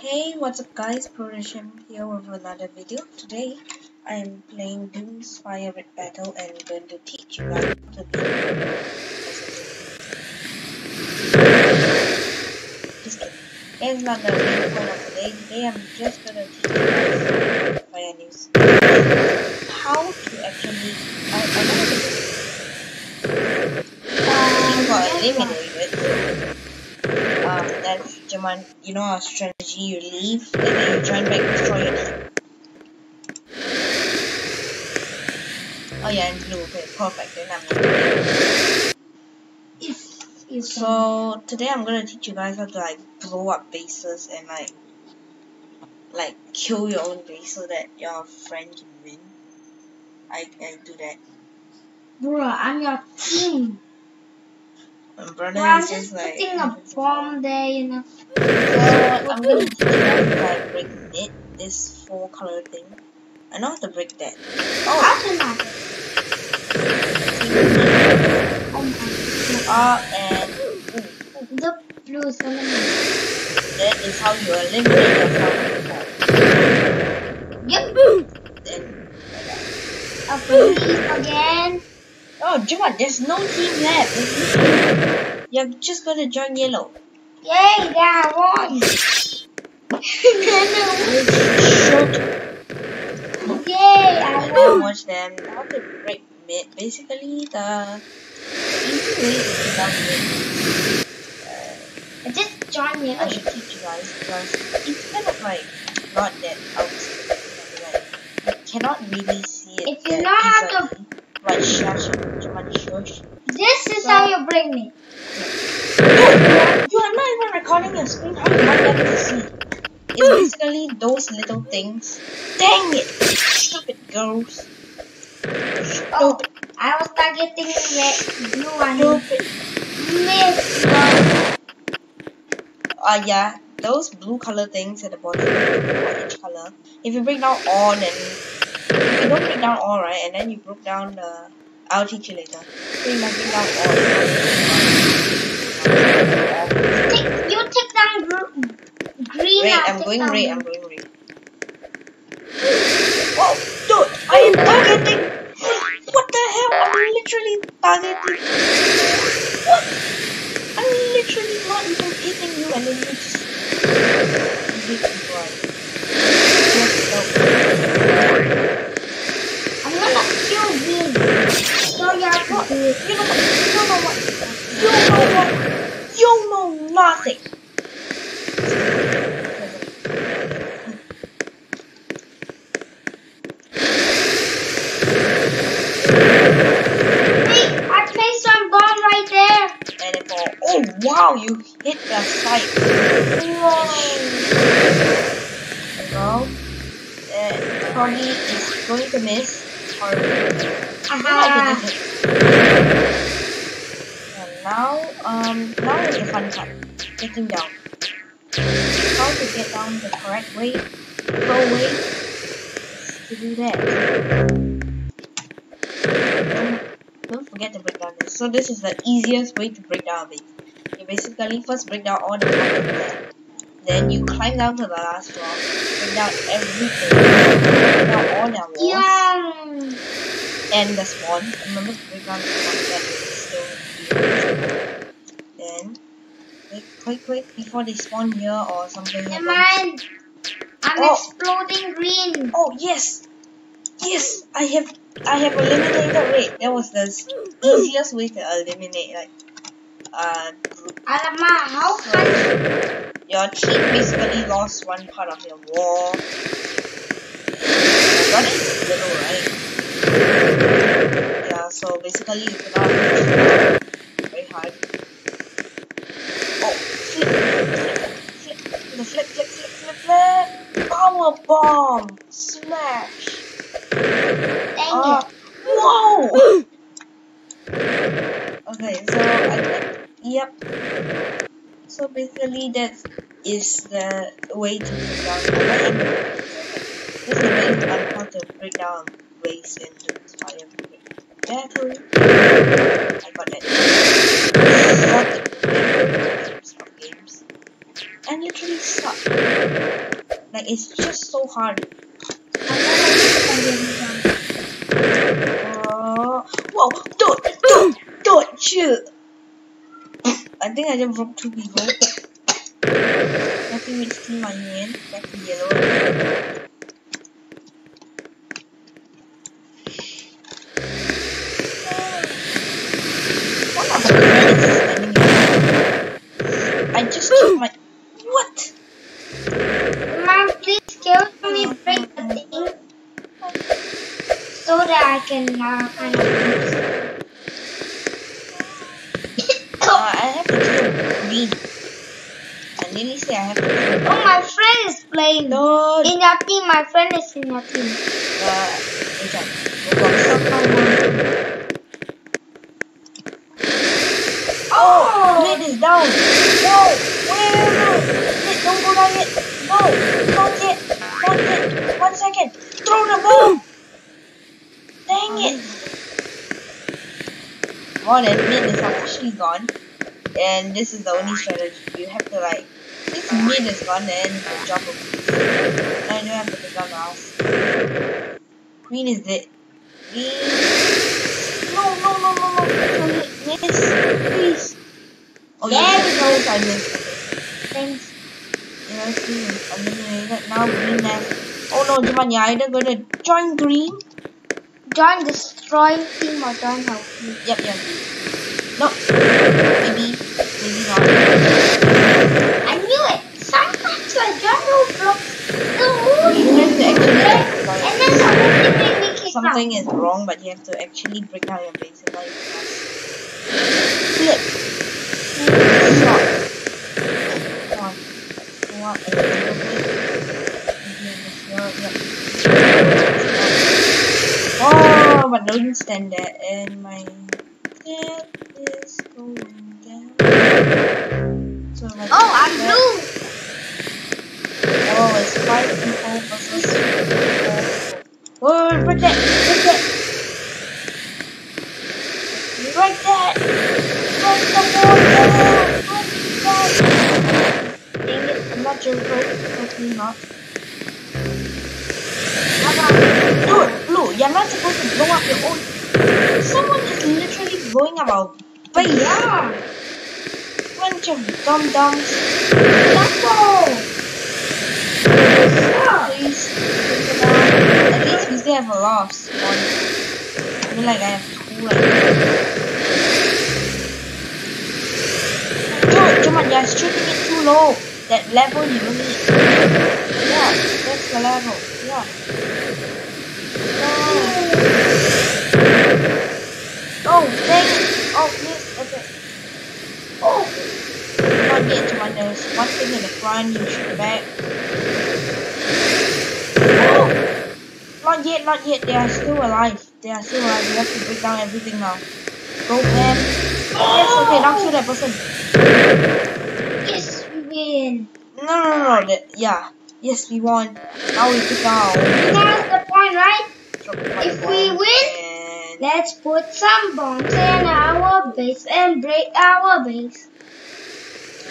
Hey, what's up guys, Purisham here with another video. Today, I am playing Doom's Fire Red Battle and going to teach you guys how to kidding. It's not the main point of today. Today, I'm just gonna teach you guys Fire News. How to actually... I, I know um, got eliminated um, that's Jaman, you know our strategy, you leave and then you join back destroy your team. Oh yeah, and blue, okay, perfect, then I'm If So today I'm gonna teach you guys how to like blow up bases and like like kill your own base so that your friend can win. I, I do that. bro, I'm your team. Brother Bro, I'm is just just like putting a bomb there, you know. So I'm gonna teach you guys how to like break knit, this four color thing. I know how to break that. Oh, How can I? Oh my up uh, and ooh, The blue element. that is how you eliminate yourself from the Yep. Then A police again. Oh John, there's no team left. There's no team. You're just gonna join yellow. Yay, that won. Shut Yay, I I won. watch them. How to break mid. Basically the easy way to break mid. Uh, I just joined you. I should teach you guys because it's kind of like not that outside. Like, you cannot really see it. If you know how to- easily. But shush, Jaman, shush. This is how you bring me. You are not even recording your screen. How you want them to see? It's basically those little things. Dang it! Stupid girls. Oh, I was targeting red, blue one. Stupid. Miss. Uh, yeah, those blue color things at the bottom each color. If you break down all, then you don't break down all, right, and then you broke down the, I'll teach you later. So you must break down all. Take, you take down gr- green. Red, I'll I'm going down red. I'm going red. Whoa, dude, I am targeting. What the hell? I'm literally targeting. What? I'm literally not even hitting you, and then you just hit me right. I'm gonna kill green. So you have to do it. You know what? You know what? You know what? You know nothing. Wait, I placed some bomb right there. And it fall. Oh wow! You hit the site. Well, uh, probably is going to miss. Or Aha. I didn't hit. And now, um, now is the fun part. Getting down. How to get down the correct way, pro way, to do that. Don't, don't forget to break down this. So this is the easiest way to break down base. You basically first break down all the there. Then you climb down to the last floor, break down everything, break down all their walls Yum. and the spawn. Remember to break down the spawn that is still here. Then wait, quick, quick before they spawn here or something. Never mind. I'm Oh. exploding green. Oh yes, yes, I have I have eliminated red. That was the easiest way to eliminate like uh Alamak, how can Your team basically lost one part of your wall. Your brother is yellow, right? Yeah, so basically you cannot very hard. Oh, flip, flip, flip, flip, flip, flip, flip, flip. Power bomb, smash. Dang Uh, it. whoa! okay, so I think, yep. So basically that is the way to break down This is the way how to break down ways into this fire battle. I got that. Games of games. I literally suck. Like it's just so hard. Uh, whoa, don't, don't, don't, chill. I think I just broke two people. Nothing with steam onion, back to yellow. One of the friends is standing here. I just took my. What? Mom, please help me break the thing so that I can uh, kind of use. Uh, I have to kill green. I nearly say I have to kill. Oh, my friend playing. No. In your team, my friend is in your team. Uh, one? Roblox. Oh, is down. No, wait, wait, wait. Lid, don't go down yet. No, not yet. Not yet. One second. Throw the bomb. Dang it. Well, that mid is officially gone. And this is the only strategy. You have to like, this mid is gone, then you can jump a piece. Now you have to pick up house. Green is dead. Green. No, no, no, no, no. Please, miss. Please. Oh, There yeah, we go. I missed. Thanks. Yeah, green is eliminated. Now green left. Oh no, Jaman, you're either gonna join green. Join destroying team or join help. Yep, yep. No. Maybe. Maybe not. Kick Something is wrong, but you have to actually break down your base. Not, Flip. Shot. Come on. Go up a little bit. Maybe over here. Yep. Oh, but don't stand there. And my head Break that! Break that! Break that! Break the! That! Dang it, I'm not Jericho. Hopefully not. Dude, Blue, you're not supposed to blow up your own. Someone is literally blowing up our base. Yeah. Bunch of dum dums. Double. Please, take it down. At least we still have a lot of. I mean, like, I have two right now. Come on, you're shooting it too low. That level you need. Yeah, that's the level. Yeah. No. Oh, dang it. Oh, miss. Okay. Oh. Not yet, Jaman. There's one thing in the front. You shoot back. Oh! Not yet. They are still alive. They are still alive. We have to break down everything now. Go, Pam. Yes, okay, now kill that person. Yes, we win. No, no, no, no. That, yeah. Yes, we won. Now we pick down. That's the point, right? If we win, Let's put some bombs in our base and break our base.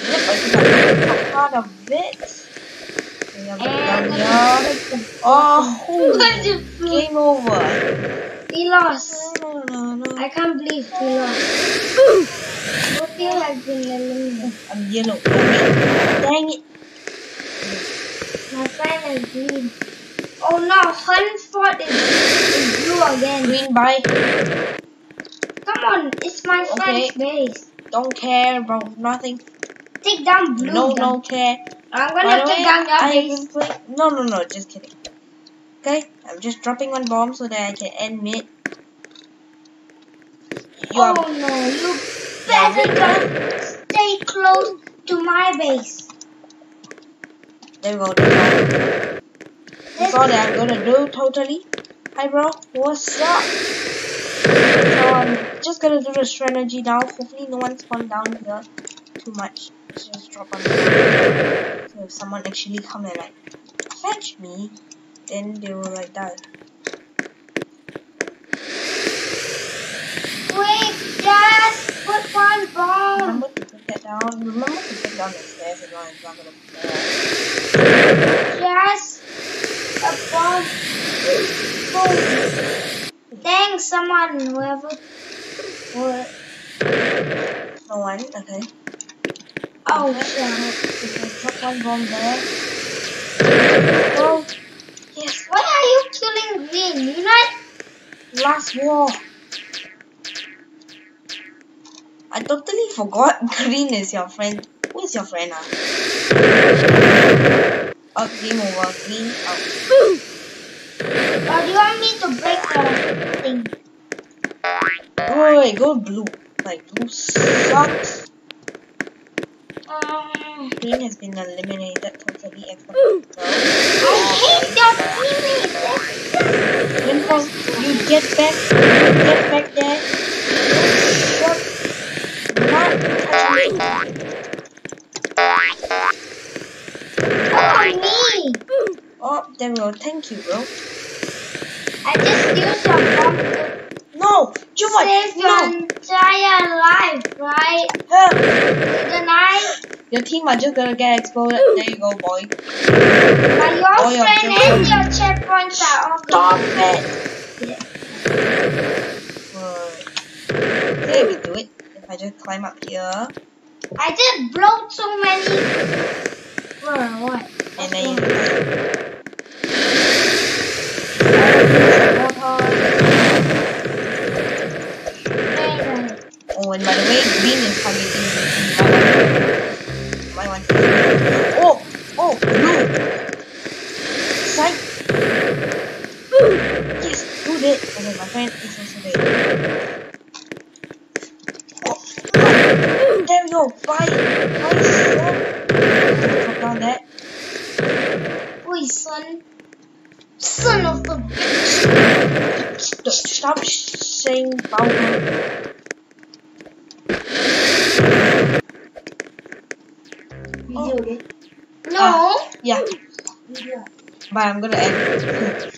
Yep, I think I got part of it. We have it down And. Oh, game over. We lost. No, no, no. I can't believe we lost. Team has been eliminated. I'm yellow. Dang it. My friend is green. Oh no, Hunsford is, is blue again. Green bye. Come on, it's my Okay. friend's base. Don't care about nothing. Take down blue. No, then. no care. I'm gonna the take way, down your I've base. No, no, no. Just kidding. Okay, I'm just dropping one bomb so that I can end mid. You are Oh no, you better don't stay close to my base. There we go. There go. That's all that I'm gonna do totally. Hi bro, what's up? So I'm just gonna do the strategy now. Hopefully no one spawned down here too much. Just drop on the. So if someone actually come and like fetch me, then they will like die. Quick, just put one bomb. Remember to put that down. Remember to put down the stairs. It's not gonna Just above. Oh. Thanks, someone, whoever. What? No one. Okay. Oh, Okay. shit. Okay, drop one bomb there. Oh, Yes. why are you killing green? You not. Last war. I totally forgot Green is your friend. Who is your friend? Ah? Oh, game over. Green out. Or do you want me to break the thing? Oh, wait, go blue. Like, blue sucks. Um, Green has been eliminated totally except for I hate your teammates. Dimple, you get back. You get back there. Stop. Not touching me. Oh, me. Oh, there we go. Thank you, bro. I just used your bomb to No! You what? save your entire life, right? Help! Your team are just gonna get exploded. There you go, boy. But your Oh, your friend team- and your checkpoints are all Stop it! Good. Okay, we do it. If I just climb up here, I just broke so many. Bro, what? and then you Bye! Bye! Drop down that. Oi, son. Son of the bitch. St- Stop saying. Video it. No. Ah. Yeah, but I'm gonna end.